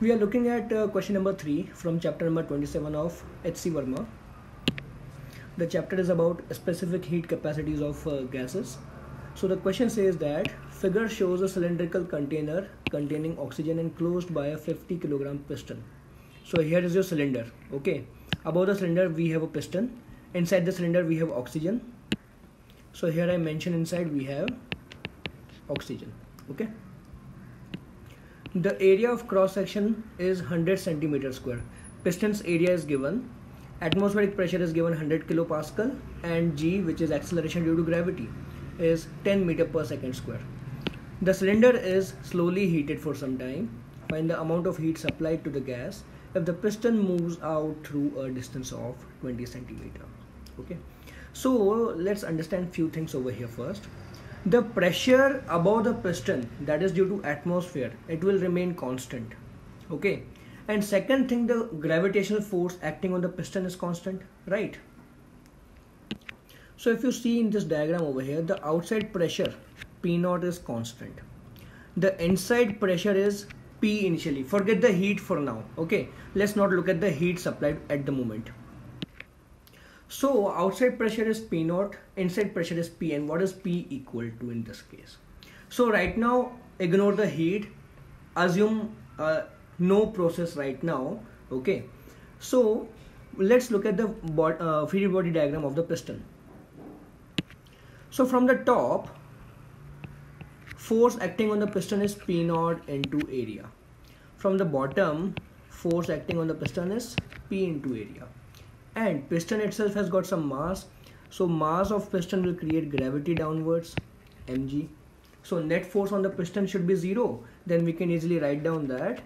We are looking at uh, question number 3 from chapter number 27 of H.C. Verma. The chapter is about specific heat capacities of uh, gases. So the question says that figure shows a cylindrical container containing oxygen enclosed by a 50 kilogram piston. So here is your cylinder. Okay. Above the cylinder we have a piston. Inside the cylinder we have oxygen. So here I mention inside we have oxygen. Okay the area of cross section is 100 centimeter square. Piston's area is given. Atmospheric pressure is given 100 kilopascal and g which is acceleration due to gravity is 10 meter per second square. The cylinder is slowly heated for some time. Find the amount of heat supplied to the gas. If the piston moves out through a distance of 20 centimeter. Okay. So let's understand few things over here first the pressure above the piston that is due to atmosphere it will remain constant okay? And second thing the gravitational force acting on the piston is constant right? So if you see in this diagram over here the outside pressure p naught is constant. The inside pressure is p initially. Forget the heat for now okay? Let's not look at the heat supplied at the moment so outside pressure is P naught, inside pressure is P and what is P equal to in this case? So right now ignore the heat, assume uh, no process right now, okay? So let's look at the uh, free body diagram of the piston. So from the top, force acting on the piston is P naught into area. From the bottom, force acting on the piston is P into area and piston itself has got some mass. So mass of piston will create gravity downwards mg. So net force on the piston should be zero. Then we can easily write down that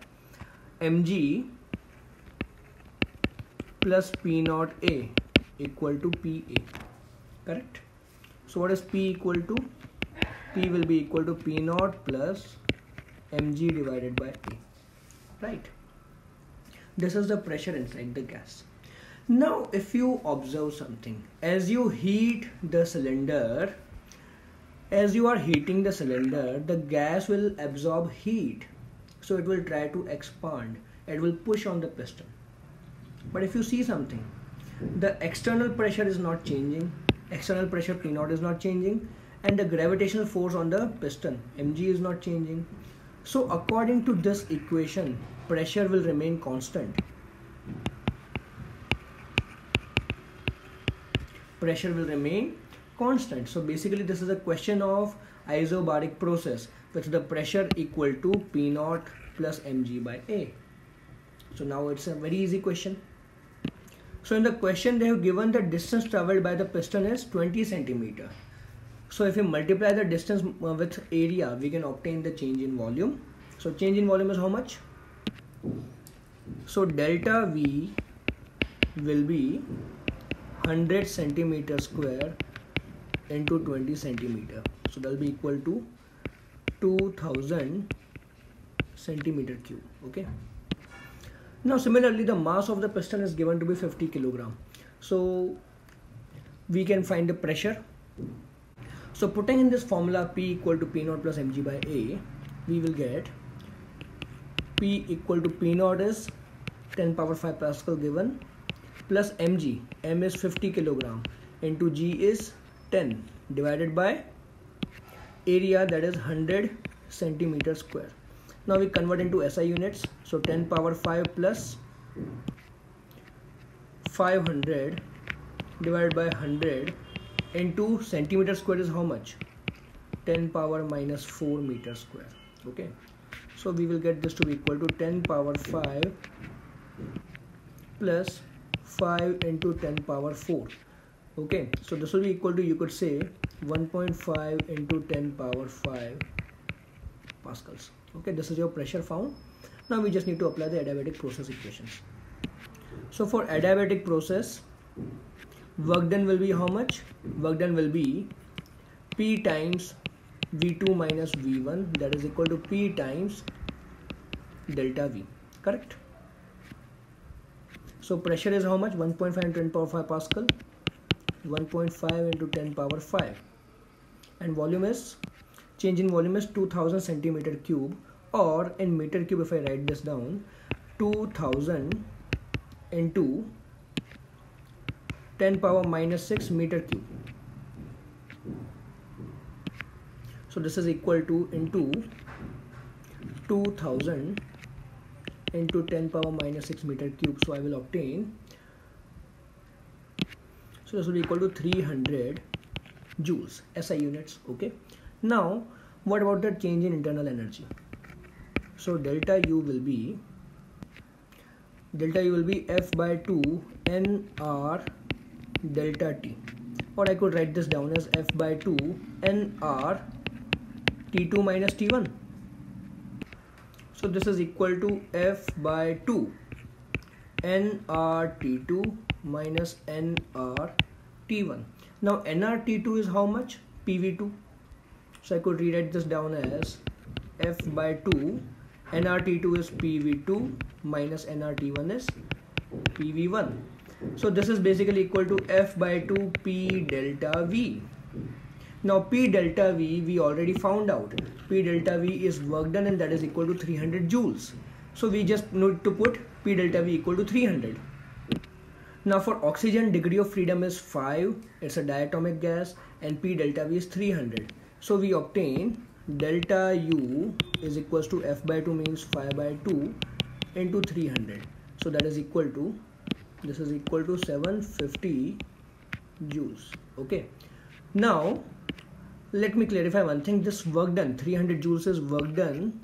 mg plus p naught a equal to pa correct? So what is p equal to? P will be equal to p naught plus mg divided by a. Right? This is the pressure inside the gas now if you observe something, as you heat the cylinder, as you are heating the cylinder, the gas will absorb heat. So it will try to expand, it will push on the piston. But if you see something, the external pressure is not changing, external pressure P naught is not changing, and the gravitational force on the piston mg is not changing. So according to this equation, pressure will remain constant pressure will remain constant. So basically this is a question of isobaric process with the pressure equal to P naught plus mg by A. So now it's a very easy question. So in the question they have given the distance traveled by the piston is 20 centimeter. So if you multiply the distance uh, with area we can obtain the change in volume. So change in volume is how much? So delta V will be 100 centimeter square into 20 centimeter. So that will be equal to 2000 centimeter cube okay? Now similarly the mass of the piston is given to be 50 kilogram. So we can find the pressure. So putting in this formula p equal to p naught plus mg by a we will get p equal to p naught is 10 power 5 pascal given plus mg m is 50 kilogram into g is 10 divided by area that is 100 centimeter square. Now we convert into SI units. So 10 power 5 plus 500 divided by 100 into centimeter square is how much? 10 power minus 4 meter square. Okay. So we will get this to be equal to 10 power 5 plus 5 into 10 power 4 okay so this will be equal to you could say 1.5 into 10 power 5 pascals. Okay this is your pressure found. Now we just need to apply the adiabatic process equations. So for adiabatic process work done will be how much? Work done will be p times v2 minus v1 that is equal to p times delta v correct so pressure is how much? 1.5 into 10 power 5 Pascal. 1.5 into 10 power 5. And volume is, change in volume is 2000 centimeter cube or in meter cube if I write this down 2000 into 10 power minus 6 meter cube so this is equal to into 2000 into 10 power minus 6 meter cube so I will obtain so this will be equal to 300 joules SI units okay? Now what about the change in internal energy? So delta U will be delta U will be F by 2 NR delta T. Or I could write this down as F by 2 NR T2 minus T1 so this is equal to f by 2 nrt2 minus nrt1 now nrt2 is how much? Pv2 so i could rewrite this down as f by 2 nrt2 is pv2 minus nrt1 is pv1 so this is basically equal to f by 2 p delta v now P delta V we already found out. P delta V is work done and that is equal to 300 joules. So we just need to put P delta V equal to 300. Now for oxygen degree of freedom is 5. It's a diatomic gas and P delta V is 300. So we obtain delta U is equals to F by 2 means 5 by 2 into 300. So that is equal to this is equal to 750 joules. Okay. Now let me clarify one thing. This work done 300 joules is work done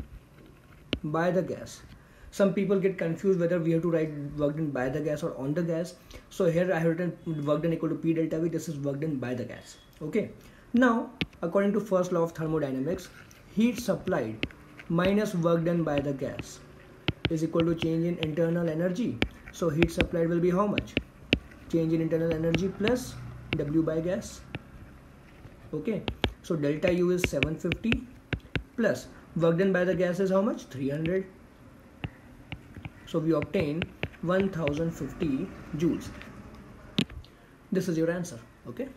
by the gas. Some people get confused whether we have to write work done by the gas or on the gas. So here i have written work done equal to p delta v. This is work done by the gas. Okay. Now according to first law of thermodynamics heat supplied minus work done by the gas is equal to change in internal energy. So heat supplied will be how much? Change in internal energy plus w by gas okay so delta U is 750 plus work done by the gas is how much? 300. So we obtain 1050 joules. This is your answer. Okay.